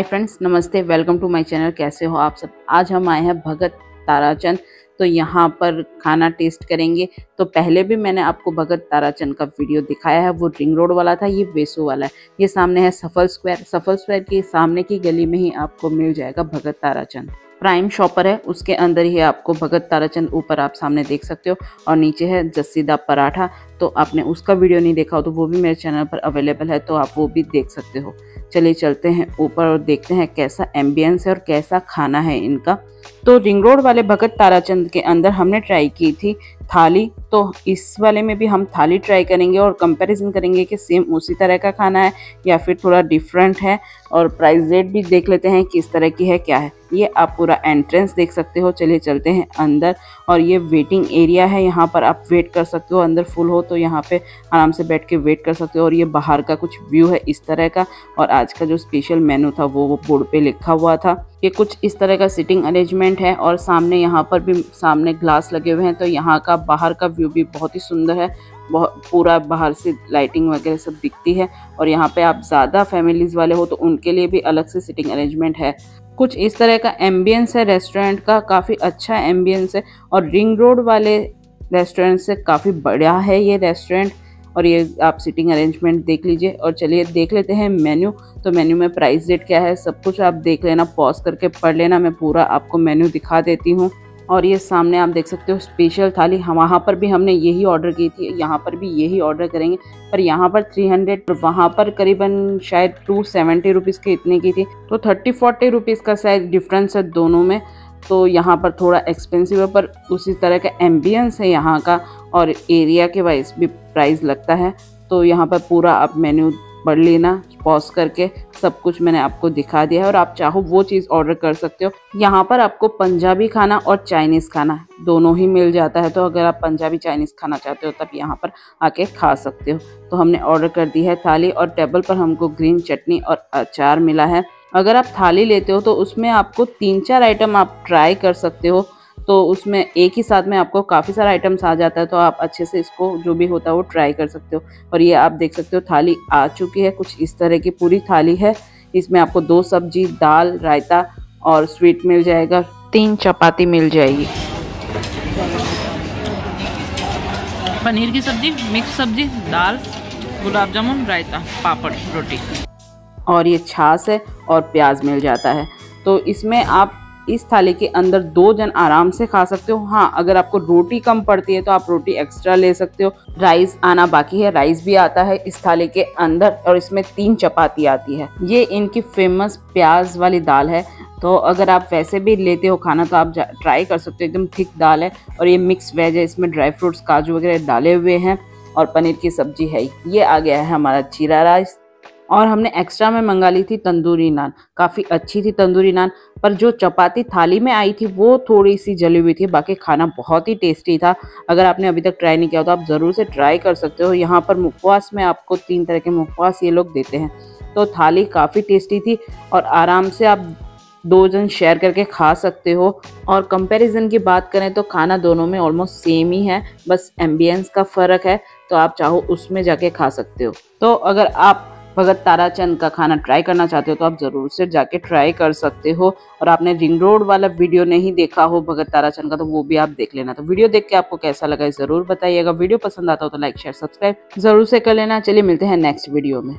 हाय friends नमस्ते welcome to my channel कैसे हो आप सब? आज हम आए हैं भगत ताराचंद तो यहाँ पर खाना टेस्ट करेंगे। तो पहले भी मैंने आपको भगत ताराचंद का वीडियो दिखाया है, वो रिंग रोड वाला था, ये वेसो वाला है। ये सामने है सफल स्क्वायर सफल स्क्वायर के सामने की गली में ही आपको मिल जाएगा भगत ताराचंद। प्राइम शॉपर है, उसके अंदर ही आपको भगत ताराचंद, ऊपर आप सामने देख सकते हो। और नीचे है जस्सीदा पराठा तो आपने उसका वीडियो नहीं देखा हो तो वो भी मेरे चैनल पर अवेलेबल है तो आप वो भी देख सकते हो। चलिए चलते हैं ऊपर और देखते हैं कैसा एम्बियंस है और कैसा खाना है इनका। तो रिंग रोड वाले भगत ताराचंद के अंदर हमने ट्राई की थी थाली तो इस वाले में भी हम थाली ट्राई करेंगे और कंपैरिजन करेंगे कि सेम उसी तरह का खाना है या फिर थोड़ा डिफरेंट है और प्राइस रेट भी देख लेते हैं किस तरह की है, क्या है। ये आप पूरा एंट्रेंस देख सकते हो। चलिए चलते हैं अंदर और ये वेटिंग एरिया है, यहाँ पर आप वेट कर सकते हो, अंदर फुल हो तो यहाँ पे आराम से बैठ के वेट कर सकते हो और ये बाहर का कुछ व्यू है इस तरह का। और आज का जो स्पेशल मेनू था वो वो बोर्ड पे लिखा हुआ था। ये कुछ इस तरह का सिटिंग अरेंजमेंट है और सामने यहाँ पर भी सामने ग्लास लगे हुए हैं तो यहाँ का बाहर का व्यू भी बहुत ही सुंदर है। बहुत, पूरा बाहर से लाइटिंग वगैरह सब दिखती है और यहाँ पे आप ज़्यादा फैमिलीज़ वाले हो तो उनके लिए भी अलग से सिटिंग अरेंजमेंट है। कुछ इस तरह का एम्बियंस है रेस्टोरेंट का काफ़ी अच्छा एम्बियंस है और रिंग रोड वाले रेस्टोरेंट से काफ़ी बड़ा है ये रेस्टोरेंट। और ये आप सिटिंग अरेंजमेंट देख लीजिए। और चलिए देख लेते हैं मेन्यू। तो मेन्यू में प्राइस रेट क्या है सब कुछ आप देख लेना, पॉज करके पढ़ लेना। मैं पूरा आपको मेन्यू दिखा देती हूँ। और ये सामने आप देख सकते हो स्पेशल थाली। हम वहाँ पर भी हमने यही ऑर्डर की थी। यहाँ पर भी यही ऑर्डर करेंगे। पर यहाँ पर 300 और वहाँ पर करीबन शायद टू सेवेंटी रुपीज़ की इतने की थी। तो थर्टी फोर्टी रुपीज़ का शायद डिफरेंस है दोनों में। तो यहाँ पर थोड़ा एक्सपेंसिव है, पर उसी तरह का एम्बियंस है यहाँ का और एरिया के वाइज भी प्राइस लगता है। तो यहाँ पर पूरा आप मेन्यू पढ़ लेना पॉज करके सब कुछ मैंने आपको दिखा दिया है और आप चाहो वो चीज़ ऑर्डर कर सकते हो। यहाँ पर आपको पंजाबी खाना और चाइनीज़ खाना दोनों ही मिल जाता है तो अगर आप पंजाबी चाइनीज़ खाना चाहते हो तब यहाँ पर आके खा सकते हो। तो हमने ऑर्डर कर दी है थाली और टेबल पर हमको ग्रीन चटनी और अचार मिला है। अगर आप थाली लेते हो तो उसमें आपको तीन चार आइटम आप ट्राई कर सकते हो। तो उसमें एक ही साथ में आपको काफ़ी सारा आइटम्स आ जाता है तो आप अच्छे से इसको जो भी होता है वो ट्राई कर सकते हो। और ये आप देख सकते हो थाली आ चुकी है कुछ इस तरह की पूरी थाली है। इसमें आपको दो सब्ज़ी दाल रायता और स्वीट मिल जाएगा। तीन चपाती मिल जाएगी। पनीर की सब्ज़ी मिक्स सब्ज़ी दाल गुलाब जामुन रायता पापड़ रोटी। और ये छाछ है और प्याज मिल जाता है। तो इसमें आप इस थाली के अंदर दो जन आराम से खा सकते हो। हाँ अगर आपको रोटी कम पड़ती है तो आप रोटी एक्स्ट्रा ले सकते हो। राइस आना बाकी है राइस भी आता है इस थाली के अंदर और इसमें तीन चपाती आती है। ये इनकी फ़ेमस प्याज वाली दाल है। तो अगर आप वैसे भी लेते हो खाना तो आप ट्राई कर सकते हो। एकदम थिक दाल है और ये मिक्स वेज है। इसमें ड्राई फ्रूट्स काजू वगैरह डाले हुए हैं और पनीर की सब्ज़ी है ये आ गया है हमारा जीरा राइस और हमने एक्स्ट्रा में मंगा ली थी तंदूरी नान। काफ़ी अच्छी थी तंदूरी नान, पर जो चपाती थाली में आई थी, वो थोड़ी सी जली हुई थी। बाकी खाना बहुत ही टेस्टी था। अगर आपने अभी तक ट्राई नहीं किया तो आप ज़रूर से ट्राई कर सकते हो। यहाँ पर मुखवास में आपको तीन तरह के मुखवास ये लोग देते हैं। तो थाली काफ़ी टेस्टी थी और आराम से आप दो जन शेयर करके खा सकते हो। और कंपैरिजन की बात करें तो खाना दोनों में ऑलमोस्ट सेम ही है। बस एम्बियंस का फ़र्क है तो आप चाहो उसमें जाके खा सकते हो। तो अगर आप भगत ताराचंद का खाना ट्राई करना चाहते हो तो आप ज़रूर से जाके ट्राई कर सकते हो। और आपने रिंग रोड वाला वीडियो नहीं देखा हो भगत ताराचंद का तो वो भी आप देख लेना। तो वीडियो देख के आपको कैसा लगा ज़रूर बताइएगा। वीडियो पसंद आता हो तो लाइक शेयर सब्सक्राइब ज़रूर से कर लेना। चलिए मिलते हैं नेक्स्ट वीडियो में।